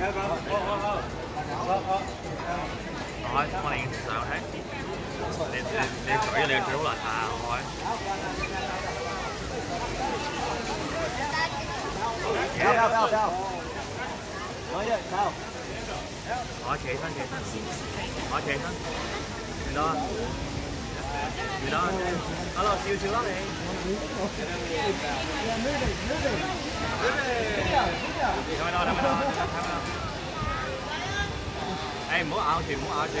Thôi, con này sao thế? Để, để, để chửi liền chửi là à thôi. Cao, cao, cao, cao. Nói vậy, cao. Hỏi chị chị. Hỏi chị đó. Người đó. Alo, siêu siêu lắm đi. Thôi đâu, đâu, đâu, đâu. Ê, muốn ảo thì muốn ảo chị.